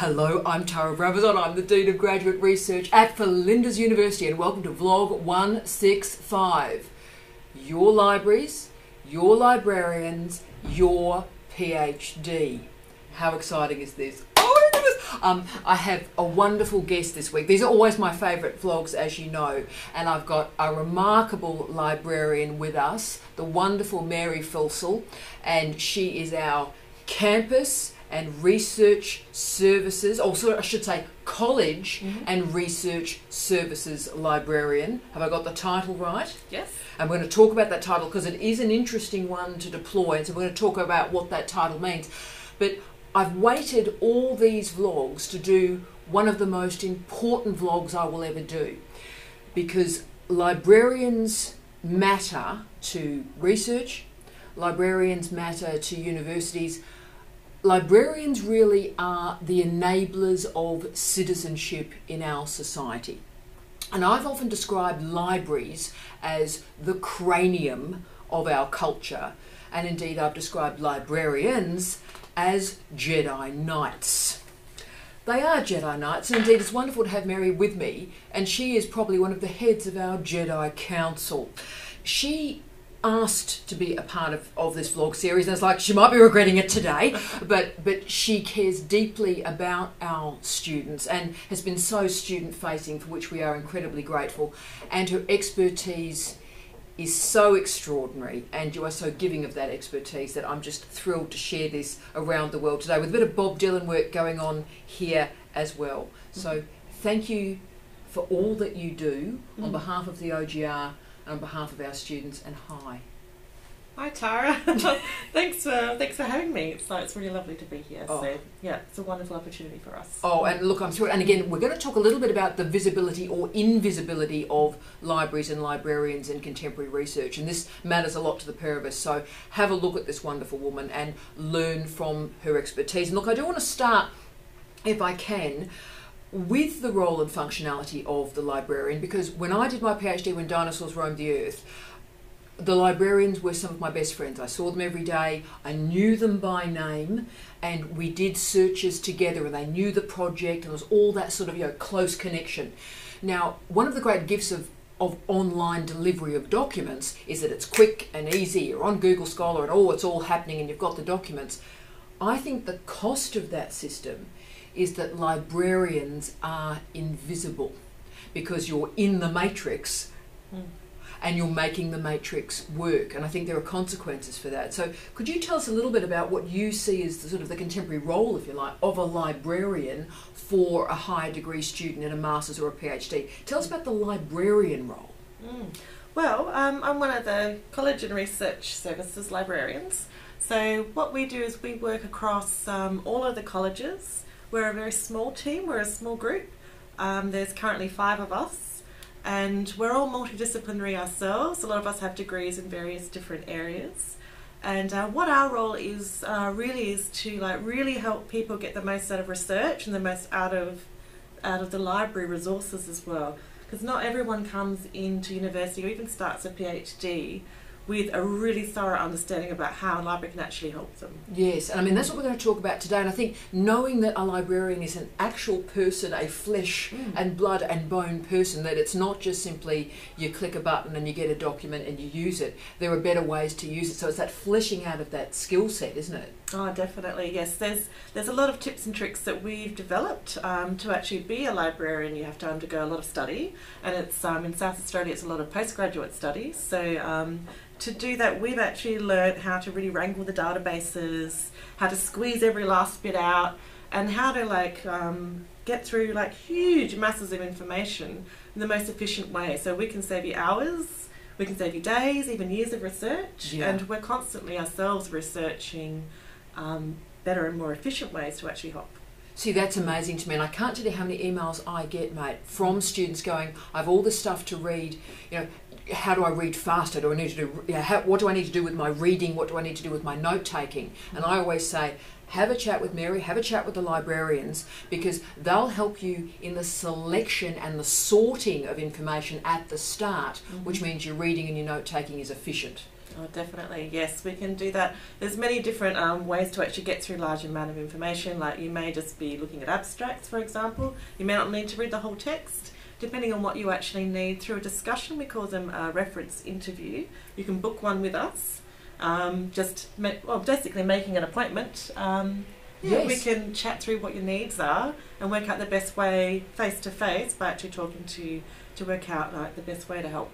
Hello, I'm Tara Brabazon. I'm the Dean of Graduate Research at Flinders University, and welcome to Vlog 165. Your libraries, your librarians, your PhD. How exciting is this? Oh my goodness! Um, I have a wonderful guest this week. These are always my favourite vlogs, as you know, and I've got a remarkable librarian with us, the wonderful Mary Filsell, and she is our campus and research services, also I should say college Mm-hmm. and research services librarian. Have I got the title right? Yes. And we're going to talk about that title because it is an interesting one to deploy. And so we're going to talk about what that title means. But I've waited all these vlogs to do one of the most important vlogs I will ever do because librarians matter to research, librarians matter to universities. Librarians really are the enablers of citizenship in our society. And I've often described libraries as the cranium of our culture, and indeed I've described librarians as Jedi Knights. They are Jedi Knights, and indeed it's wonderful to have Mary with me, and she is probably one of the heads of our Jedi Council. She asked to be a part of, of this vlog series, and it's like she might be regretting it today, but but she cares deeply about our students and has been so student facing, for which we are incredibly grateful, and her expertise is so extraordinary and you are so giving of that expertise that I'm just thrilled to share this around the world today with a bit of Bob Dylan work going on here as well. So thank you for all that you do on Mm. behalf of the OGR on behalf of our students and hi. Hi Tara. thanks for thanks for having me. It's like, it's really lovely to be here. Oh. So yeah, it's a wonderful opportunity for us. Oh, and look, I'm thrilled. And again, we're going to talk a little bit about the visibility or invisibility of libraries and librarians in contemporary research. And this matters a lot to the pair of us. So have a look at this wonderful woman and learn from her expertise. And look, I do want to start, if I can, with the role and functionality of the librarian because when I did my PhD when dinosaurs roamed the earth, the librarians were some of my best friends. I saw them every day. I knew them by name, and we did searches together. And they knew the project, and there was all that sort of you know close connection. Now, one of the great gifts of of online delivery of documents is that it's quick and easy. You're on Google Scholar, and oh, it's all happening, and you've got the documents. I think the cost of that system is that librarians are invisible because you're in the matrix Mm. and you're making the matrix work. And I think there are consequences for that. So, could you tell us a little bit about what you see as the sort of the contemporary role, if you like, of a librarian for a higher degree student in a master's or a PhD? Tell us about the librarian role. Mm. Well, um, I'm one of the College and Research Services librarians. So what we do is we work across um, all of the colleges. We're a very small team. We're a small group. Um, there's currently five of us, and we're all multidisciplinary ourselves. A lot of us have degrees in various different areas. And uh, what our role is uh, really is to like really help people get the most out of research and the most out of out of the library resources as well because not everyone comes into university or even starts a PhD with a really thorough understanding about how a library can actually help them. Yes, and I mean that's what we're going to talk about today. And I think knowing that a librarian is an actual person, a flesh Mm. and blood and bone person, that it's not just simply you click a button and you get a document and you use it. There are better ways to use it. So it's that fleshing out of that skill set, isn't it? Oh, definitely. Yes, there's there's a lot of tips and tricks that we've developed um, to actually be a librarian. You have to undergo a lot of study, and it's um, in South Australia. It's a lot of postgraduate studies. So um, to do that, we've actually learnt how to really wrangle the databases, how to squeeze every last bit out, and how to like um, get through like huge masses of information in the most efficient way. So we can save you hours. We can save you days, even years of research, Yeah. and we're constantly ourselves researching um, better and more efficient ways to actually help. See, that's amazing to me, and I can't tell you how many emails I get, mate, from students going, "I've all this stuff to read. You know, how do I read faster? Do I need to do? You know, how, what do I need to do with my reading? What do I need to do with my note taking?" And I always say, have a chat with Mary, have a chat with the librarians because they'll help you in the selection and the sorting of information at the start, which means your reading and your note taking is efficient. Oh, definitely. Yes, we can do that. There's many different um, ways to actually get through large amount of information. Like you may just be looking at abstracts, for example. You may not need to read the whole text. Depending on what you actually need, through a discussion, we call them a reference interview. You can book one with us. Um, just well, basically making an appointment. Um, yeah, we can chat through what your needs are and work out the best way face to face by actually talking to you to work out like the best way to help.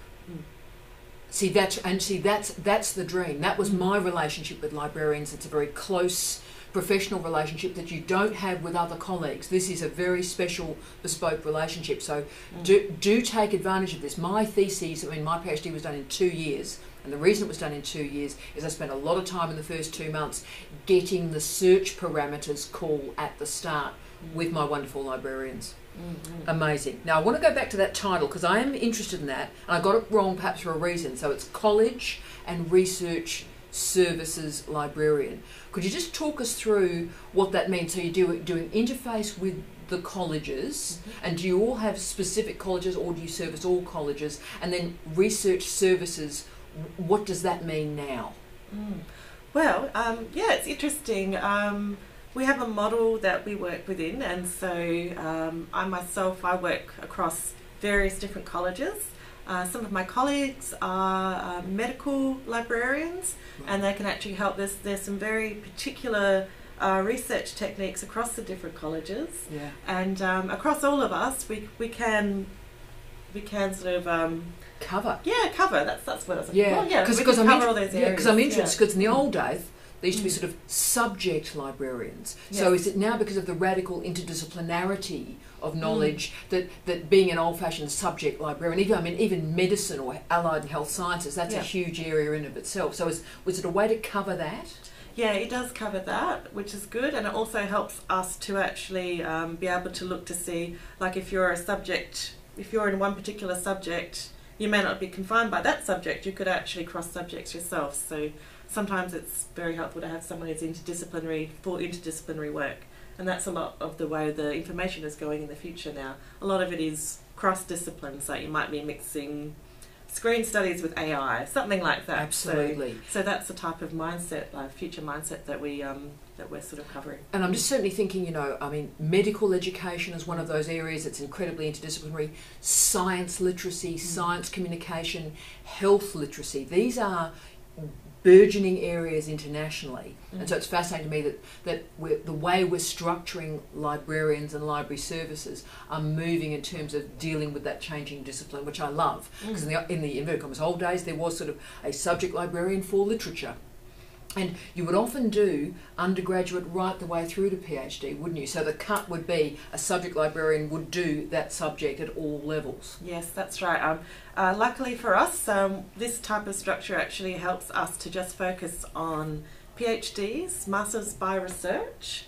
See that's and see that's that's the dream. That was my relationship with librarians. It's a very close professional relationship that you don't have with other colleagues. This is a very special bespoke relationship. So mm. do do take advantage of this. My thesis, I mean my PhD was done in 2 years. And the reason it was done in two years is I spent a lot of time in the first two months getting the search parameters call at the start mm. with my wonderful librarians. Mm-hmm. Amazing. Now I want to go back to that title because I am interested in that, and I got it wrong perhaps for a reason. So it's College and Research Services Librarian. Could you just talk us through what that means? So you do doing interface with the colleges, and do you all have specific colleges, or do you service all colleges? And then research services. What does that mean now? Mm. Well, um, yeah, it's interesting. Um, we have a model that we work within, and so um, I myself I work across various different colleges. Uh, some of my colleagues are uh, medical librarians, and they can actually help. There's there's some very particular uh, research techniques across the different colleges, Yeah. and um, across all of us, we we can we can sort of um, Cover. yeah cover. That's that's what I was looking Yeah, for. Yeah, we because I'm cover all those yeah, I'm interested. Because in the old days, there used to be Mm. sort of subject librarians. So is it now because of the radical interdisciplinarity Mm. of knowledge that, that being an old-fashioned subject librarian, even I mean even medicine or allied health sciences, that's Yeah. a huge area in of itself. So is was it a way to cover that? Yeah, it does cover that, which is good, and it also helps us to actually um, be able to look to see, like, if you're a subject, if you're in one particular subject, you may not be confined by that subject. You could actually cross subjects yourself. So sometimes it's very helpful to have someone who's interdisciplinary for interdisciplinary work, and that's a lot of the way the information is going in the future now. A lot of it is cross disciplines, so you might be mixing screen studies with AI, something like that. Absolutely. so that's the type of mindset, like future mindset that we um, that we're sort of covering. And I'm just certainly thinking, you know, I mean, medical education is one of those areas that's incredibly interdisciplinary. Science literacy, science communication, health literacy. These are burgeoning areas internationally. And mm. so it's fascinating to me that, that we're, the way we're structuring librarians and library services are moving in terms of dealing with that changing discipline, which I love. Mm. Because in the, in the inverted commas old days, there was sort of a subject librarian for literature. And you would often do undergraduate right the way through to PhD, wouldn't you? So the cut would be a subject librarian would do that subject at all levels. Yes, that's right. Um, uh, luckily for us, um, this type of structure actually helps us to just focus on PhDs, Masters by Research,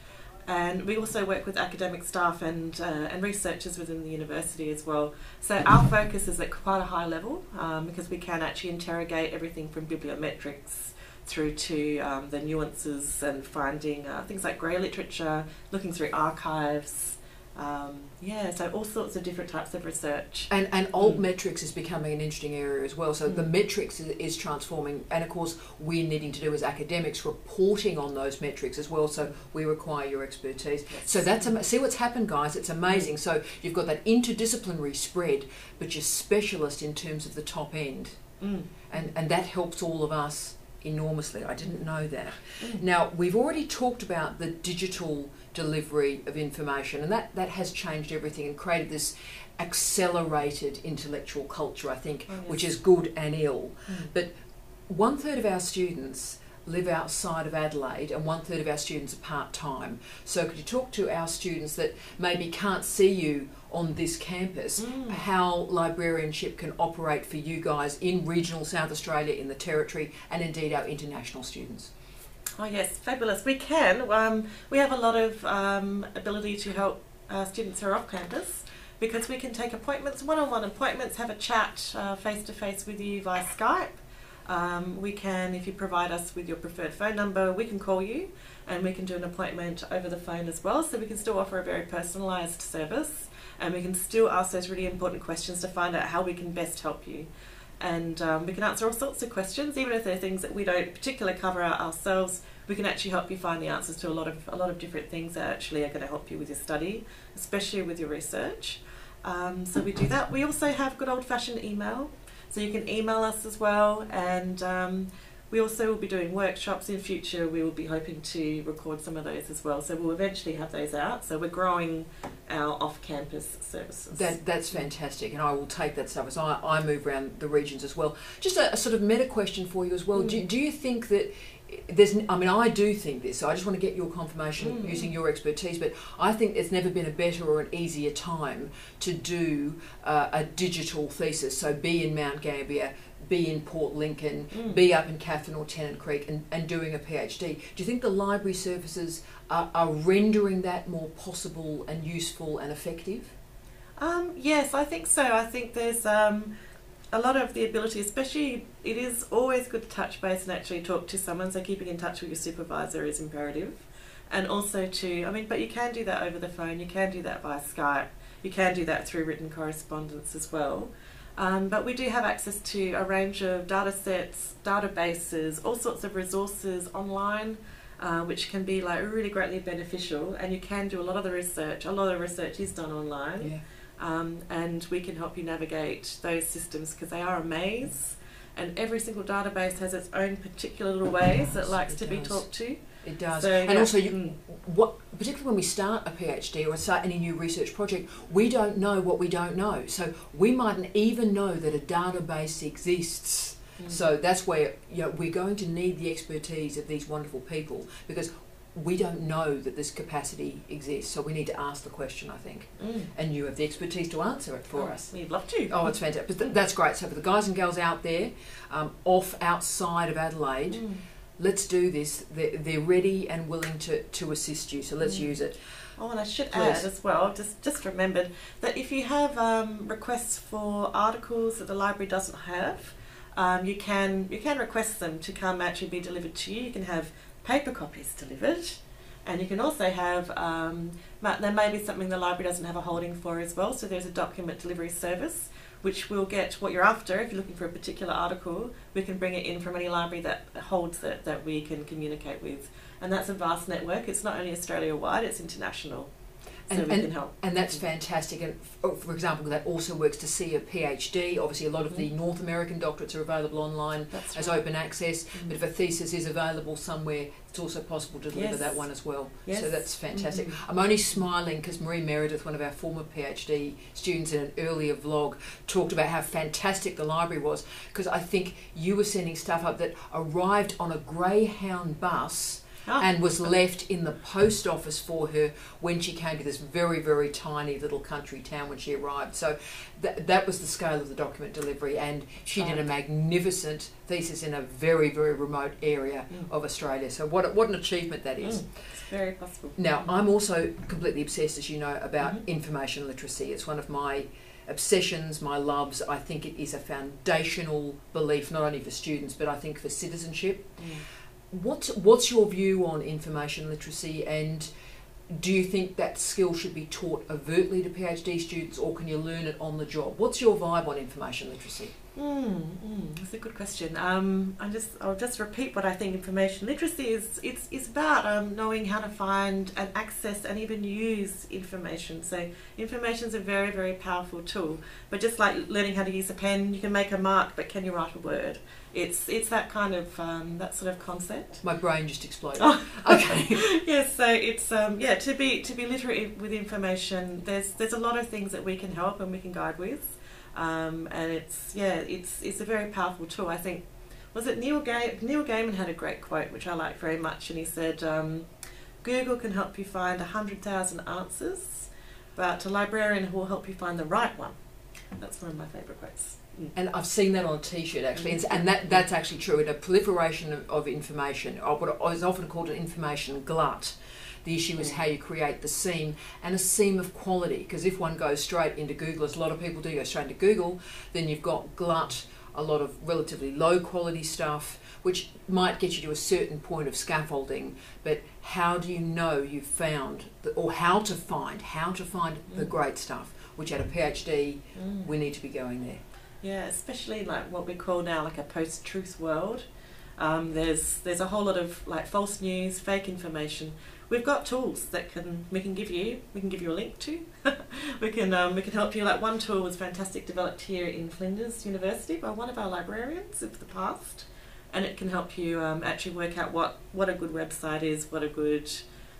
and we also work with academic staff and uh, and researchers within the university as well. So our focus is at quite a high level um, because we can actually interrogate everything from bibliometrics through to um, the nuances and finding uh, things like grey literature, looking through archives. Um, yeah, so all sorts of different types of research. And, and alt Mm. metrics is becoming an interesting area as well. So the Mm. metrics is, is transforming, and of course, we're needing to do as academics reporting on those metrics as well. So we require your expertise. So that's see what's happened, guys. It's amazing. So you've got that interdisciplinary spread, but you're specialist in terms of the top end, Mm. and and that helps all of us enormously. I didn't know that. Mm. Now we've already talked about the digital delivery of information, and that that has changed everything and created this accelerated intellectual culture. I think, Oh, yes. which is good and ill. Mm. But one third of our students live outside of Adelaide, and one third of our students are part time. So, could you talk to our students that maybe can't see you on this campus? Mm. How librarianship can operate for you guys in regional South Australia, in the Territory, and indeed our international students? Oh yes, fabulous. We can. Um, we have a lot of um, ability to help uh, students who are off campus because we can take appointments, one-on-one appointments, have a chat uh, face-to-face with you via Skype. Um, we can, if you provide us with your preferred phone number, we can call you and we can do an appointment over the phone as well. So we can still offer a very personalised service and we can still ask those really important questions to find out how we can best help you. and um, we can answer all sorts of questions, even if they're things that we don't particularly cover ourselves. We can actually help you find the answers to a lot of a lot of different things that actually are going to help you with your study, especially with your research. Um, so we do that. We also have good old-fashioned email, so you can email us as well, and um, we also will be doing workshops in future. We will be hoping to record some of those as well. So we'll eventually have those out. So we're growing our off-campus services. That, that's fantastic, and I will take that service. I, I move around the regions as well. Just a, a sort of meta question for you as well. Mm. Do, do you think that there's, I mean, I do think this, so I just want to get your confirmation Mm. using your expertise, but I think there's never been a better or an easier time to do uh, a digital thesis. So be in Mount Gambier, be in Port Lincoln, Mm. be up in Katherine or Tennant Creek and, and doing a PhD. Do you think the library services are, are rendering that more possible and useful and effective? Um, yes, I think so. I think there's um, a lot of the ability, especially it is always good to touch base and actually talk to someone. So keeping in touch with your supervisor is imperative, and also to I mean, but you can do that over the phone. You can do that via Skype. You can do that through written correspondence as well. Um, but we do have access to a range of data sets, databases, all sorts of resources online, uh, which can be like really greatly beneficial. And you can do a lot of the research. A lot of the research is done online Yeah. Um, and we can help you navigate those systems because they are a maze and every single database has its own particular little ways that likes it to be talked to. It does. So, and yeah. also, you, Mm. what particularly when we start a PhD or start any new research project, we don't know what we don't know. So we mightn't even know that a database exists. Mm. So that's where you know, we're going to need the expertise of these wonderful people because we don't know that this capacity exists. So we need to ask the question, I think. Mm. And you have the expertise to answer it for Oh, us. We'd love to. Oh, it's fantastic. But th- that's great. So for the guys and girls out there, um, off outside of Adelaide, Mm. let's do this. They're, they're ready and willing to, to assist you. So let's Mm. use it. Oh, and I should Please. add as well, just just remembered that if you have um, requests for articles that the library doesn't have, um, you can you can request them to come actually be delivered to you. You can have paper copies delivered, and you can also have um, there may be something the library doesn't have a holding for as well. So there's a document delivery service which will get what you're after. If you're looking for a particular article, we can bring it in from any library that holds it that we can communicate with. And that's a vast network. It's not only Australia wide, it's international. So And- can help. And that's fantastic. And f- for example, that also works to see a PhD. Obviously, a lot of the Mhm. North American doctorates are available online That's as right. open access. Mm. But if a thesis is available somewhere, it's also possible to deliver Yes. that one as well. Yes. So that's fantastic. Mhm. I'm only smiling because Marie Meredith, one of our former PhD students in an earlier vlog, talked about how fantastic the library was because I think you were sending stuff up that arrived on a Greyhound bus Ah, and was left in the post office for her when she came to this very, very tiny little country town when she arrived. So th- that was the scale of the document delivery, and she did a magnificent thesis in a very, very remote area Mm. of Australia. So what, what an achievement that is. Mm, it's very possible. Now, I'm also completely obsessed, as you know, about Mhm. information literacy. It's one of my obsessions, my loves. I think it is a foundational belief, not only for students, but I think for citizenship. Mm. What's what's your view on information literacy, and do you think that skill should be taught overtly to PhD students, or can you learn it on the job? What's your vibe on information literacy? Mm, mm, that's a good question. Um, I just I'll just repeat what I think information literacy is. It's it's about um, knowing how to find and access and even use information. So information is a very very powerful tool. But just like learning how to use a pen, you can make a mark, but can you write a word? It's it's that kind of um, that sort of concept. My brain just exploded. Oh. Okay. yes, so it's um, yeah to be to be literate with information. There's there's a lot of things that we can help and we can guide with, um, and it's yeah it's it's a very powerful tool. I think was it Neil Ga- Neil Gaiman had a great quote which I like very much, and he said um, Google can help you find hundred thousand answers, but a librarian will help you find the right one. That's one of my favourite quotes. Mm. And I've seen that on a T-shirt actually, and, and that that's actually true. In a proliferation of, of information, or what is often called an information glut, the issue is how you create the seam and a seam of quality. Because if one goes straight into Google, as a lot of people do, go straight into Google, then you've got glut, a lot of relatively low quality stuff, which might get you to a certain point of scaffolding. But how do you know you've found, the, or how to find, how to find the Mm. great stuff? Which at a PhD, Mm. we need to be going there. Yeah, especially like what we call now like a post-truth world. Um, there's there's a whole lot of like false news, fake information. We've got tools that can we can give you. We can give you a link to. we can um, we can help you. Like one tool was fantastic, developed here in Flinders University by one of our librarians of the past, and it can help you um, actually work out what what a good website is, what a good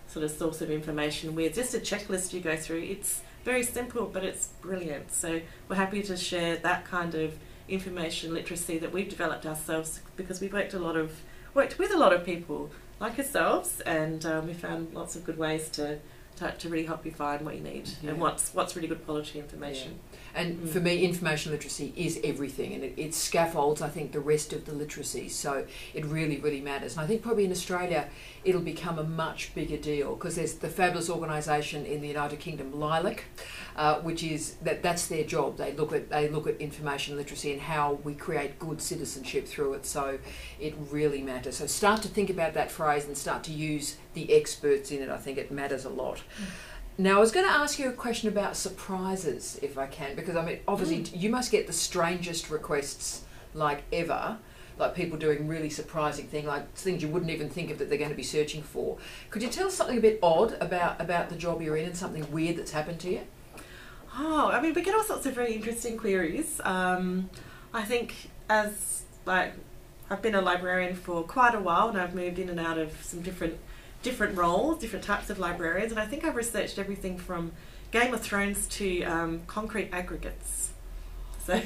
sort of source of information We're Just a checklist you go through. It's very simple, but it's brilliant. So we're happy to share that kind of information literacy that we've developed ourselves because we've worked a lot of worked with a lot of people like yourselves, and um, we found lots of good ways to, to, to really help you find what you need Yeah. and what's what's really good quality information. And Mm. for me, information literacy is everything, and it, it scaffolds, I think, the rest of the literacy. So it really, really matters. And I think probably in Australia, it'll become a much bigger deal because there's the fabulous organisation in the United Kingdom, Lilac, uh, which is that that's their job. They look at they look at information literacy and how we create good citizenship through it. So it really matters. So start to think about that phrase and start to use the experts in it. I think it matters a lot. Now, I was going to ask you a question about surprises, if I can, because I mean, obviously, you must get the strangest requests like ever, like people doing really surprising things, like things you wouldn't even think of that they're going to be searching for. Could you tell us something a bit odd about about the job you're in and something weird that's happened to you? Oh, I mean, we get all sorts of very interesting queries. Um, I think as like I've been a librarian for quite a while, and I've moved in and out of some different different roles, different types of librarians, and I think I've researched everything from Game of Thrones to um, concrete aggregates. So,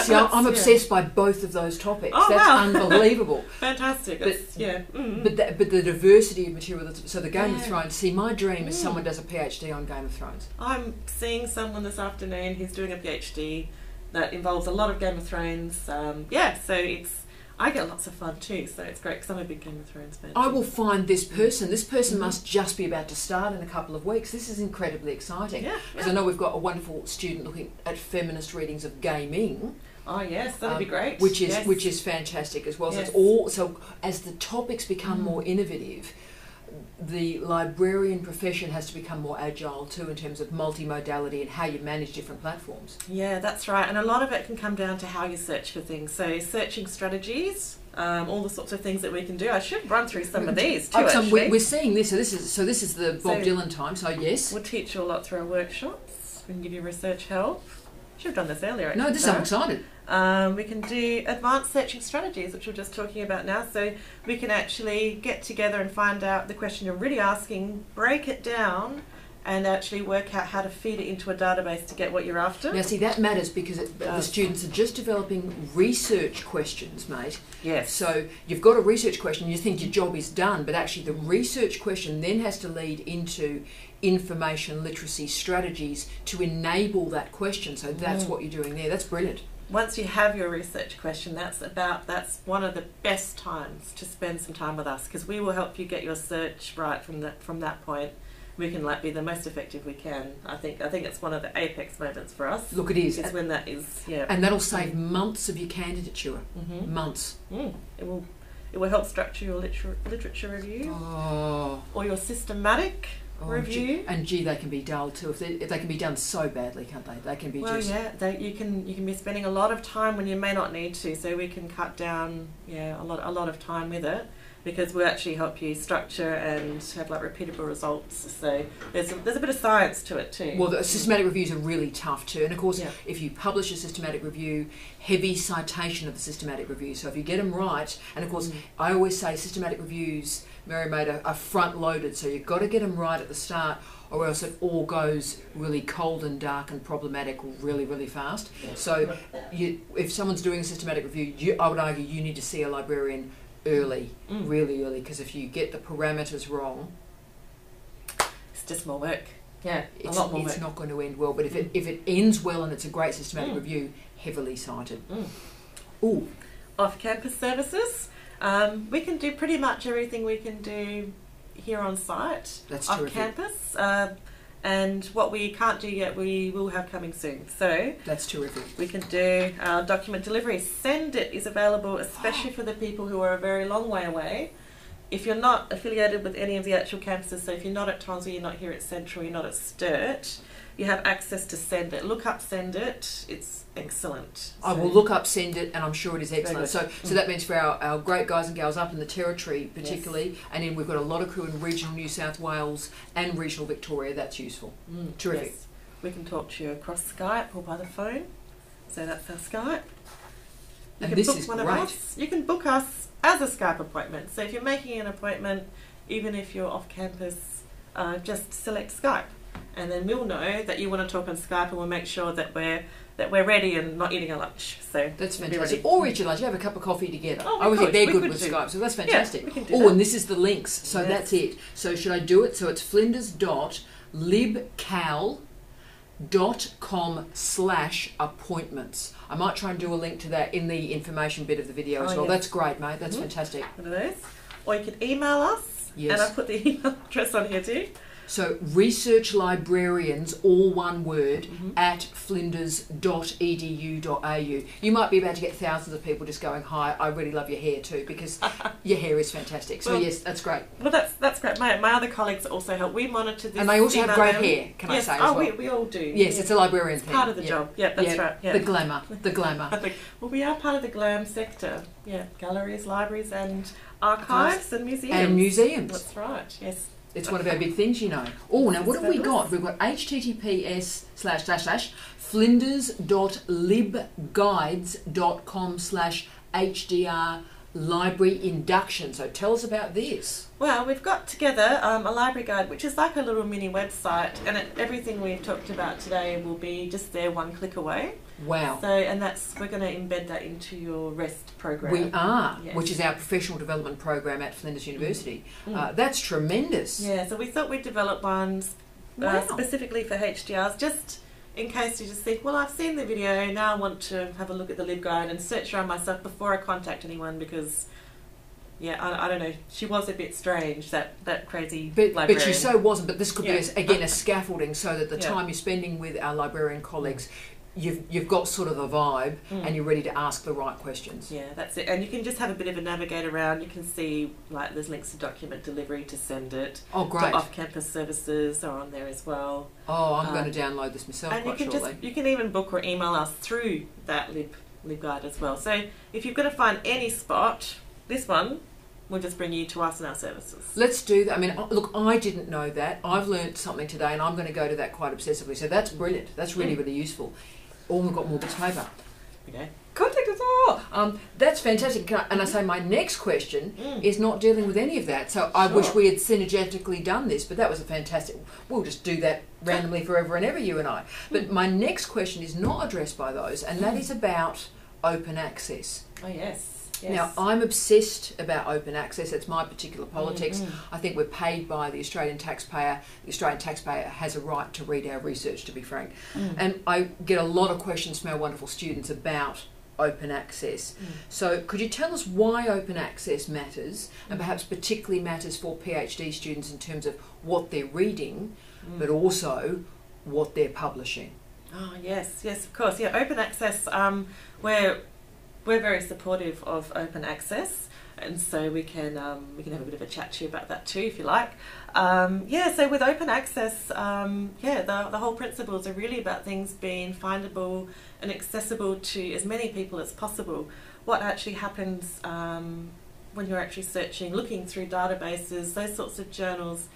See, I'm, I'm Yeah. obsessed by both of those topics. Oh, that's wow. unbelievable. Fantastic. But- It's- yeah. Mm. But the, but the diversity of material. That's, so the Game of Thrones. See, my dream is Mm. someone does a PhD on Game of Thrones. I'm seeing someone this afternoon who's doing a PhD that involves a lot of Game of Thrones. Um, yeah, so it's I get lots of fun too. So it's great because I'm a big Game of Thrones fan. I will find this person. This person Mhm. must just be about to start in a couple of weeks. This is incredibly exciting. Yeah. Because I know we've got a wonderful student looking at feminist readings of gaming, Oh yes, that'd um, be great. which is Yes. which is fantastic as well. So Yes. it's all so as the topics become Mm. more innovative, the librarian profession has to become more agile too in terms of multimodality and how you manage different platforms. Yeah, that's right. And a lot of it can come down to how you search for things. So searching strategies, um, all the sorts of things that we can do. I should run through some of these too. Oh, so actually, we're seeing this. So this is so this is the Bob So- Dylan time. So yes. we'll teach you a lot through our workshops. We can give you research help. Should have done this earlier. No, this I'm excited. Um, we can do advanced searching strategies, which we're just talking about now. So we can actually get together and find out the question you're really asking, break it down, and actually work out how to feed it into a database to get what you're after. Now, see, that matters because it, the students are just developing research questions, mate. Yes. So you've got a research question, you think your job is done, but actually the research question then has to lead into information literacy strategies to enable that question. So that's Mm. what you're doing there. That's brilliant. Once you have your research question, that's about that's one of the best times to spend some time with us because we will help you get your search right from that from that point. We can like be the most effective we can. I think I think it's one of the apex moments for us. Look, it is. Is when that is yeah. And that'll save months of your candidature. Mm-hmm. Months. Mm. It will it will help structure your liter- literature review Oh. or your systematic oh, review. Gee, and gee, they can be dull too. If they, if they can be done so badly, can't they? They can be Well, just. yeah, they, you can you can be spending a lot of time when you may not need to, so we can cut down yeah a lot a lot of time with it because we actually help you structure and have like repeatable results. So there's a, there's a bit of science to it too. Well, the systematic reviews are really tough too, and of course, Yeah. if you publish a systematic review, heavy citation of the systematic review. So if you get them right, and of course, Mm. I always say systematic reviews, Mary made are, are front loaded, so you've got to get them right at the start, or else it all goes really cold and dark and problematic really, really fast. So you, if someone's doing a systematic review, you, I would argue you need to see a librarian early, Mm. really early, because if you get the parameters wrong, it's just more work. Yeah, it's, a lot more it's work. not going to end well. But if it if it ends well and it's a great systematic Mm. review, heavily cited. Mm. Ooh, Off-campus services. Um, we can do pretty much everything we can do here on site. that's off terrific. campus. Uh, and what we can't do yet, we will have coming soon. So That's terrific. we can do our document delivery. Send it is available, especially for the people who are a very long way away. if you're not affiliated with any of the actual campuses, so if you're not at Tonsley, you're not here at Central, you're not at Sturt, you have access to Send It. Look up Send It. It's excellent. I will look up, send it, and I'm sure it is excellent. So, so that means for our, our great guys and gals up in the territory, particularly, and then we've got a lot of crew in regional New South Wales and regional Victoria. That's useful. Mm, Terrific. yes. We can talk to you across Skype or by the phone. So that's our Skype. You And can this book is one great. of us. You can book us as a Skype appointment. So if you're making an appointment, even if you're off campus, uh, just select Skype, and then we'll know that you want to talk on Skype, and we'll make sure that we're that we're ready and not eating our lunch. So That's fantastic. Or eat your lunch, you have a cup of coffee together. Oh, I always think they're We good with do. Skype, so that's Yeah, fantastic. we can do oh, that. and this is the links, so Yes. that's it. So should I do it? So it's flinders dot libcal dot com slash appointments. I might try and do a link to that in the information bit of the video as Oh, well. yes. That's great, mate. That's Mhm. fantastic. one of those. Or you can email us, Yes. and I put the email address on here too. So research librarians, all one word, Mhm. at flinders.edu.au. You might be about to get thousands of people just going, Hi, I really love your hair too, because your hair is fantastic. So Well, yes, that's great. Well, that's that's great. My, my other colleagues also help. We monitor this. And they also have great hair, can yes. I say as oh, well? we, we all do. Yes, it's a librarian thing. part of the Yeah. job. Yeah, that's Yeah, right. Yeah. The glamour. The glamour. well, we are part of the glam sector. Yeah, galleries, libraries, and archives and museums. and museums. That's right. Yes. It's one of our big things, you know. Oh, now what have we got? We've got https slash slash slash flinders.libguides.com slash hdr library induction. So tell us about this. Well, we've got together um, a library guide, which is like a little mini website, and it, everything we've talked about today will be just there, one click away. Wow. So, and that's we're going to embed that into your REST program. We are, Yes. which is our professional development program at Flinders University. Mm. Uh, that's tremendous. Yeah, so we thought we'd develop ones uh, Wow. specifically for HDRs, just in case you just think, well, I've seen the video, now I want to have a look at the LibGuide and search around myself before I contact anyone because, yeah, I, I don't know, she was a bit strange, that, that crazy But, librarian. but she so wasn't. But this could be, a, again, a scaffolding so that the Yeah. time you're spending with our librarian colleagues, you've, you've got sort of the vibe Mm. and you're ready to ask the right questions. Yeah, that's it. And you can just have a bit of a navigate around. You can see, like, there's links to document delivery to send it. Oh, To great. off-campus services are on there as well. Oh, I'm Um, going to download this myself and you can shortly. just you can even book or email us through that lib libguide as well. So if you've got to find any spot, this one will just bring you to us and our services. Let's do that. I mean, look, I didn't know that. I've learnt something today, and I'm going to go to that quite obsessively. So that's brilliant. That's really, Mm. really useful. Oh, we've got more bits of paper. Okay. Contact us all. Um, that's fantastic. I, and I say my next question Mm. is not dealing with any of that. So I wish we had synergetically done this, but that was a fantastic. We'll just do that randomly forever and ever, you and I. But my next question is not addressed by those, and that is about open access. Oh yes. Yes. Now, I'm obsessed about open access. It's my particular politics. Mm, mm. I think we're paid by the Australian taxpayer. The Australian taxpayer has a right to read our research, to be frank. Mm. And I get a lot of questions from our wonderful students about open access. Mm. So, could you tell us why open access matters, and perhaps particularly matters for PhD students in terms of what they're reading, Mm. but also what they're publishing? Oh yes, yes, of course. Yeah, open access. Um, we're we're very supportive of open access, and so we can um, we can have a bit of a chat to you about that too, if you like. Um, yeah, so with open access, um, yeah, the the whole principles are really about things being findable and accessible to as many people as possible. What actually happens um, when you're actually searching, looking through databases, those sorts of journals,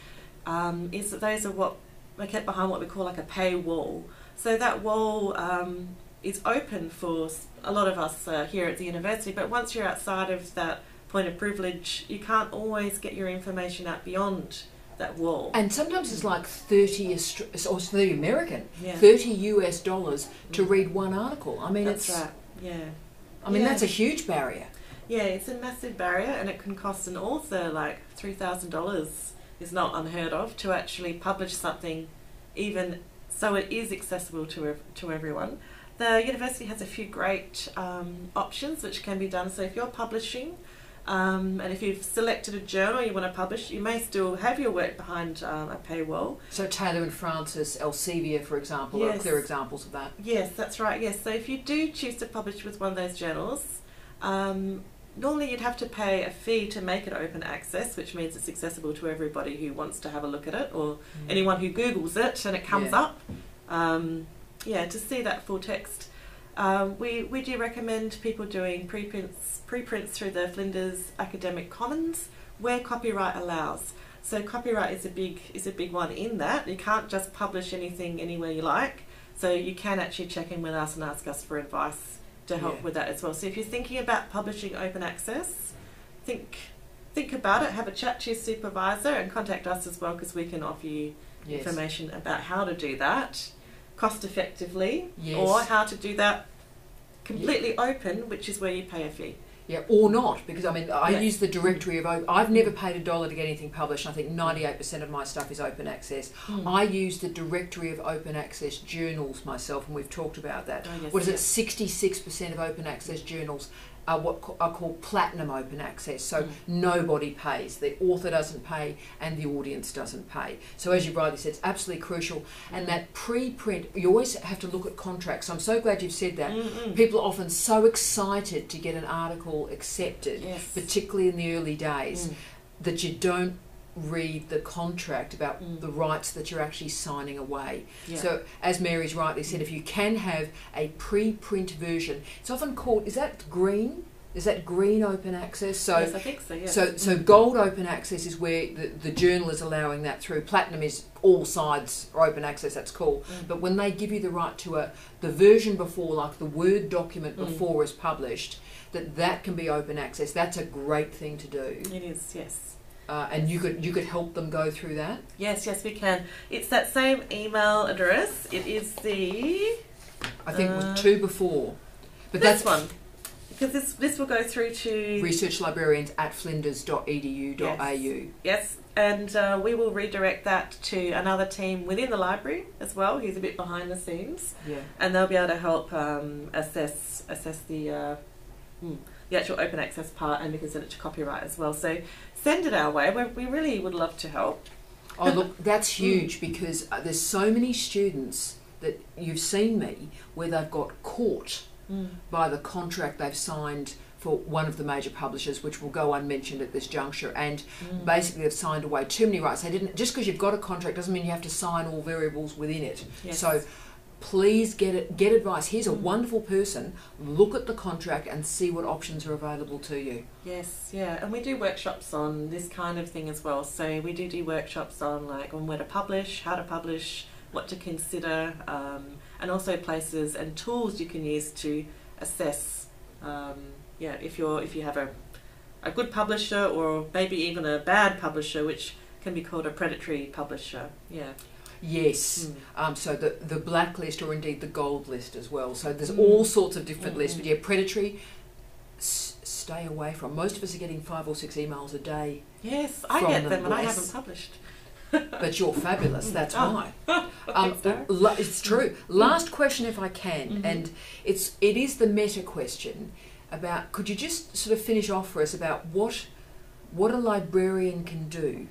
um, is that those are what are kept behind what we call like a paywall. So that wall um, is open for a lot of us uh, here at the university, but once you're outside of that point of privilege, you can't always get your information out beyond that wall. And sometimes it's like 30 Aust- or 30 American, yeah, 30 US dollars to Mm. read one article. I mean, that's it's right. Yeah, I mean Yeah. that's a huge barrier. yeah, it's a massive barrier, and it can cost an author like three thousand dollars. Is not unheard of to actually publish something, even so it is accessible to to everyone. The university has a few great um, options which can be done. So if you're publishing, um, and if you've selected a journal you want to publish, you may still have your work behind um, a paywall. So Taylor and Francis, Elsevier, for example, are clear examples of that. Yes, that's right. Yes, so if you do choose to publish with one of those journals, um, normally you'd have to pay a fee to make it open access, which means it's accessible to everybody who wants to have a look at it or anyone who Googles it and it comes Yeah. up. Um, yeah, to see that full text. Um, we, we do recommend people doing preprints preprints through the Flinders Academic Commons where copyright allows. So copyright is a big is a big one in that. You can't just publish anything anywhere you like. So you can actually check in with us and ask us for advice to help Yeah. with that as well. So if you're thinking about publishing open access, think think about it, have a chat to your supervisor and contact us as well because we can offer you Yes. information about how to do that cost effectively Yes. or how to do that completely open, which is where you pay a fee. Yeah, or not, because I mean, I Yeah. use the directory of. open. I've never paid a dollar to get anything published. I think ninety-eight percent of my stuff is open access. Hmm. I use the directory of open access journals myself, and we've talked about that. Oh, yes, What is it? Sixty-six percent of open access journals are what are called platinum open access. So Mm. nobody pays. The author doesn't pay, and the audience doesn't pay. So as you rightly said, it's absolutely crucial. And that pre-print, you always have to look at contracts. I'm so glad you've said that. Mm-mm. People are often so excited to get an article accepted, Yes. particularly in the early days, Mm. that you don't read the contract about Mm. the rights that you're actually signing away. Yeah. So, as Mary's rightly said, if you can have a pre-print version, it's often called. Is that green? Is that green open access? So. yes, I think so. Yes. So, so gold open access is where the, the journal is allowing that through. Platinum is all sides are open access. That's cool. Mm. But when they give you the right to a the version before, like the Word document Mm. before is published, that that can be open access. That's a great thing to do. it is. Yes. Uh, and you could you could help them go through that. Yes. Yes, we can. It's that same email address. It is the I think it Uh, was two before, but that's one because this this will go through to research librarians at flinders.edu.au. Yes, and uh, we will redirect that to another team within the library as well, who's a bit behind the scenes, Yeah. and they'll be able to help um, assess assess the uh, hmm, the actual open access part, and we can send it to copyright as well. So send it our way. We, we really would love to help. Oh, look, that's huge because uh, there's so many students that you've seen me where they've got caught by the contract they've signed for one of the major publishers, which will go unmentioned at this juncture, and Mm. basically they've signed away too many rights. They didn't just because you've got a contract doesn't mean you have to sign all variables within it. Yes. So please get it, get advice. Here's a wonderful person. Look at the contract and see what options are available to you. Yes, yeah, and we do workshops on this kind of thing as well. So we do do workshops on like on where to publish, how to publish, what to consider, um, and also places and tools you can use to assess. Um, yeah, if you're if you have a a good publisher or maybe even a bad publisher, which can be called a predatory publisher. Yeah. Yes. Mm. Um, so the the blacklist or indeed the gold list as well. So there's Mm. all sorts of different Mm, lists. But yeah, predatory. S- stay away from. Most of us are getting five or six emails a day, Yes, I From get the them and I haven't published. but you're fabulous. That's Oh. why. Um, la- it's true. Last question, if I can, Mhm. and it's it is the meta question about. Could you just sort of finish off for us about what what a librarian can do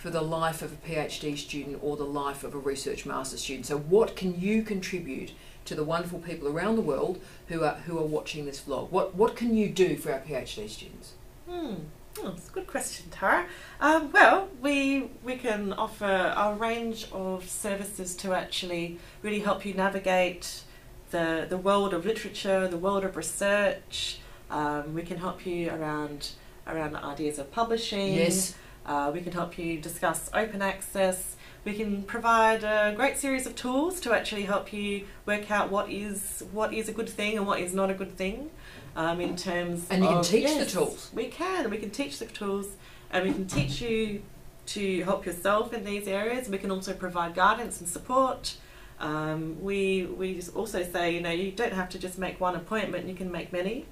for the life of a PhD student or the life of a research master student? So, what can you contribute to the wonderful people around the world who are who are watching this vlog? What what can you do for our PhD students? Hmm. Oh, it's a good question, Tara. Um, well, we we can offer a range of services to actually really help you navigate the the world of literature, the world of research. Um, we can help you around around the ideas of publishing. Yes. Uh, we can help you discuss open access. We can provide a great series of tools to actually help you work out what is what is a good thing and what is not a good thing. Um, in terms And you can of- teach the tools. We can. We can teach the tools, and we can teach you to help yourself in these areas. We can also provide guidance and support. Um, we we also say you know you don't have to just make one appointment. You can make many,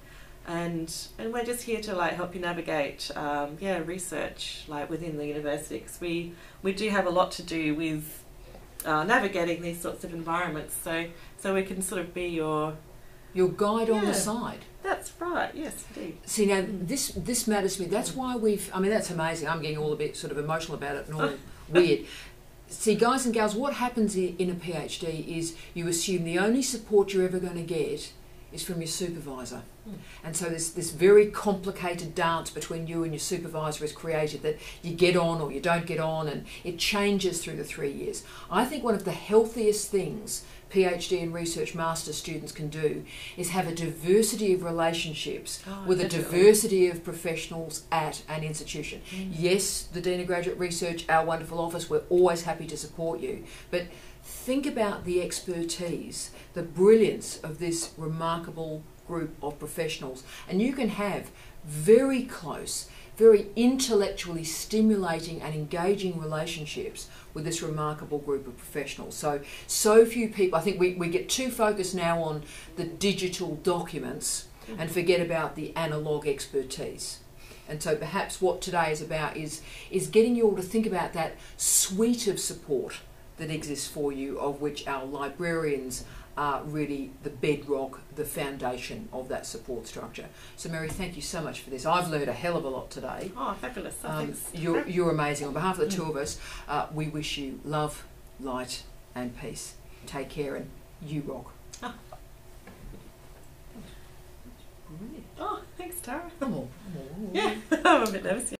and and we're just here to like help you navigate um, yeah research like within the university 'cause we we do have a lot to do with uh, navigating these sorts of environments. So so we can sort of be your Your guide on the side. that's right yes indeed See now, Mm. this this matters to me. That's why we've. I mean, that's amazing. I'm getting all a bit sort of emotional about it and all weird. See, guys and gals, what happens in a PhD is you assume the only support you're ever going to get is from your supervisor. And so this this very complicated dance between you and your supervisor is created that you get on or you don't get on and it changes through the three years. I think one of the healthiest things PhD and research master students can do is have a diversity of relationships Oh, with a diversity of professionals at an institution. Mm. Yes, the Dean of Graduate Research, our wonderful office, we're always happy to support you. But think about the expertise, the brilliance of this remarkable group of professionals. And you can have very close, very intellectually stimulating and engaging relationships with this remarkable group of professionals. So, so few people, I think we, we get too focused now on the digital documents and forget about the analogue expertise. And so perhaps what today is about is is getting you all to think about that suite of support that exists for you, of which our librarians are really the bedrock, the foundation of that support structure. So Mary, thank you so much for this. I've learned a hell of a lot today. Oh, fabulous. Oh, Um, you're, you're amazing. On behalf of the two of us, uh, we wish you love, light, and peace. Take care, and you rock. Brilliant. Oh, thanks, Tara. I'm all- I'm all- Yeah, I'm a bit nervous.